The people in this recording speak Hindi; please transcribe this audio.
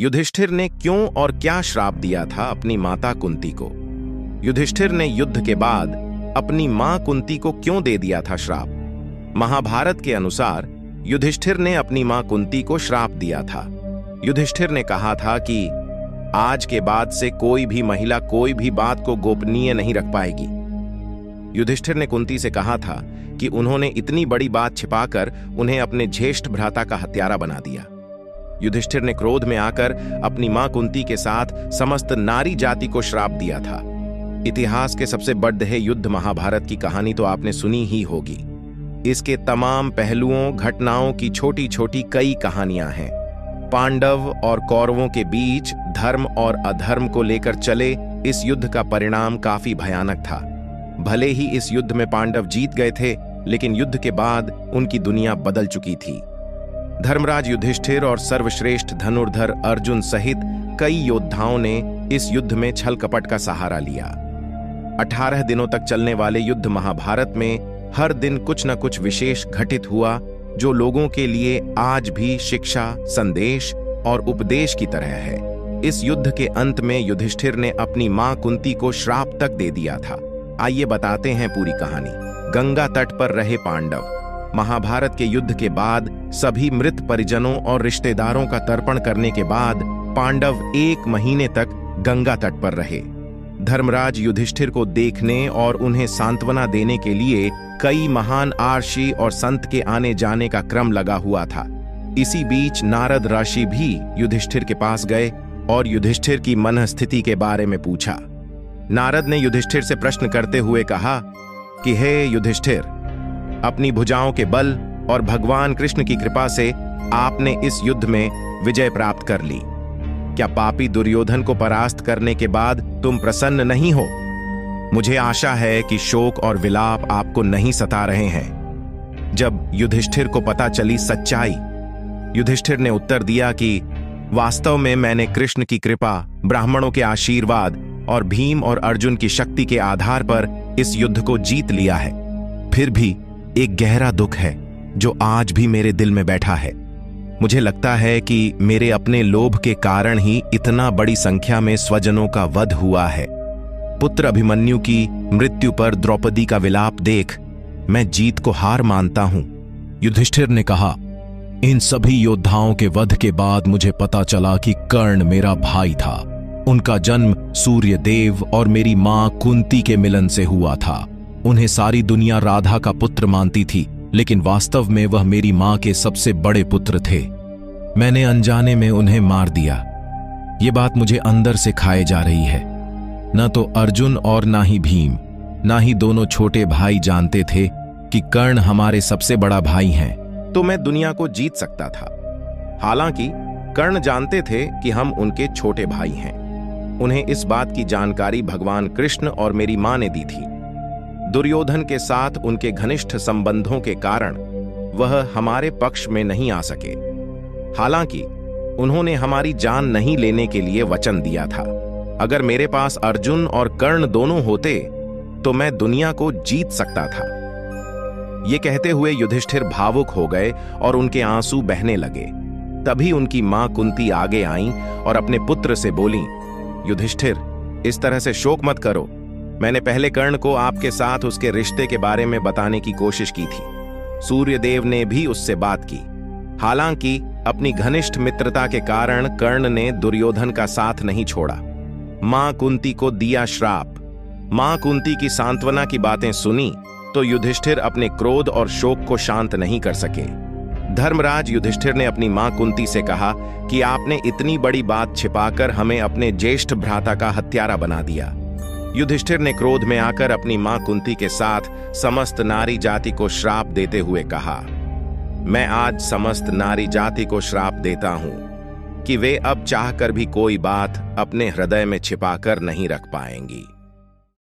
युधिष्ठिर ने क्यों और क्या श्राप दिया था अपनी माता कुंती को? युधिष्ठिर ने युद्ध के बाद अपनी माँ कुंती को क्यों दे दिया था श्राप? महाभारत के अनुसार युधिष्ठिर ने अपनी माँ कुंती को श्राप दिया था। युधिष्ठिर ने कहा था कि आज के बाद से कोई भी महिला कोई भी बात को गोपनीय नहीं रख पाएगी। युधिष्ठिर ने कुंती से कहा था कि उन्होंने इतनी बड़ी बात छिपाकर उन्हें अपने ज्येष्ठ भ्राता का हत्यारा बना दिया। युधिष्ठिर ने क्रोध में आकर अपनी माँ कुंती के साथ समस्त नारी जाति को श्राप दिया था। इतिहास के सबसे बड़े युद्ध महाभारत की कहानी तो आपने सुनी ही होगी। इसके तमाम पहलुओं, घटनाओं की छोटी छोटी कई कहानियाँ हैं। पांडव और कौरवों के बीच धर्म और अधर्म को लेकर चले इस युद्ध का परिणाम काफ़ी भयानक था। भले ही इस युद्ध में पांडव जीत गए थे, लेकिन युद्ध के बाद उनकी दुनिया बदल चुकी थी। धर्मराज युधिष्ठिर और सर्वश्रेष्ठ धनुर्धर अर्जुन सहित कई योद्धाओं ने इस युद्ध में छल कपट का सहारा लिया। अठारह दिनों तक चलने वाले युद्ध महाभारत में हर दिन कुछ न कुछ विशेष घटित हुआ, जो लोगों के लिए आज भी शिक्षा, संदेश और उपदेश की तरह है। इस युद्ध के अंत में युधिष्ठिर ने अपनी माँ कुंती को श्राप तक दे दिया था। आइए बताते हैं पूरी कहानी। गंगा तट पर रहे पांडव। महाभारत के युद्ध के बाद सभी मृत परिजनों और रिश्तेदारों का तर्पण करने के बाद पांडव एक महीने तक गंगा तट पर रहे। धर्मराज युधिष्ठिर को देखने और उन्हें सांत्वना देने के लिए कई महान आर्षि और संत के आने जाने का क्रम लगा हुआ था। इसी बीच नारद राशि भी युधिष्ठिर के पास गए और युधिष्ठिर की मन स्थिति के बारे में पूछा। नारद ने युधिष्ठिर से प्रश्न करते हुए कहा कि, हे युधिष्ठिर अपनी भुजाओं के बल और भगवान कृष्ण की कृपा से आपने इस युद्ध में विजय प्राप्त कर ली। क्या पापी दुर्योधन को परास्त करने के बाद तुम प्रसन्न नहीं हो? मुझे आशा है कि शोक और विलाप आपको नहीं सता रहे हैं। जब युधिष्ठिर को पता चली सच्चाई, युधिष्ठिर ने उत्तर दिया कि वास्तव में मैंने कृष्ण की कृपा, ब्राह्मणों के आशीर्वाद और भीम और अर्जुन की शक्ति के आधार पर इस युद्ध को जीत लिया है। फिर भी एक गहरा दुख है, जो आज भी मेरे दिल में बैठा है। मुझे लगता है कि मेरे अपने लोभ के कारण ही इतना बड़ी संख्या में स्वजनों का वध हुआ है। पुत्र अभिमन्यु की मृत्यु पर द्रौपदी का विलाप देख मैं जीत को हार मानता हूँ। युधिष्ठिर ने कहा, इन सभी योद्धाओं के वध के बाद मुझे पता चला कि कर्ण मेरा भाई था। उनका जन्म सूर्यदेव और मेरी माँ कुंती के मिलन से हुआ था। उन्हें सारी दुनिया राधा का पुत्र मानती थी, लेकिन वास्तव में वह मेरी माँ के सबसे बड़े पुत्र थे। मैंने अनजाने में उन्हें मार दिया। ये बात मुझे अंदर से खाए जा रही है। न तो अर्जुन और ना ही भीम, ना ही दोनों छोटे भाई जानते थे कि कर्ण हमारे सबसे बड़ा भाई हैं तो मैं दुनिया को जीत सकता था। हालाँकि, कर्ण जानते थे कि हम उनके छोटे भाई हैं। उन्हें इस बात की जानकारी भगवान कृष्ण और मेरी माँ ने दी थी। दुर्योधन के साथ उनके घनिष्ठ संबंधों के कारण वह हमारे पक्ष में नहीं आ सके। हालाँकि, उन्होंने हमारी जान नहीं लेने के लिए वचन दिया था। अगर मेरे पास अर्जुन और कर्ण दोनों होते तो मैं दुनिया को जीत सकता था। ये कहते हुए युधिष्ठिर भावुक हो गए और उनके आँसू बहने लगे। तभी उनकी माँ कुंती आगे आई और अपने पुत्र से बोली, युधिष्ठिर, इस तरह से शोक मत करो। मैंने पहले कर्ण को आपके साथ उसके रिश्ते के बारे में बताने की कोशिश की थी। सूर्यदेव ने भी उससे बात की। हालाँकि, अपनी घनिष्ठ मित्रता के कारण कर्ण ने दुर्योधन का साथ नहीं छोड़ा। माँ कुंती को दिया श्राप। माँ कुंती की सांत्वना की बातें सुनी तो युधिष्ठिर अपने क्रोध और शोक को शांत नहीं कर सके। धर्मराज युधिष्ठिर ने अपनी माँ कुंती से कहा कि आपने इतनी बड़ी बात छिपाकर हमें अपने ज्येष्ठ भ्राता का हत्यारा बना दिया। युधिष्ठिर ने क्रोध में आकर अपनी माँ कुंती के साथ समस्त नारी जाति को श्राप देते हुए कहा, मैं आज समस्त नारी जाति को श्राप देता हूँ कि वे अब चाहकर भी कोई बात अपने हृदय में छिपाकर नहीं रख पाएँगी।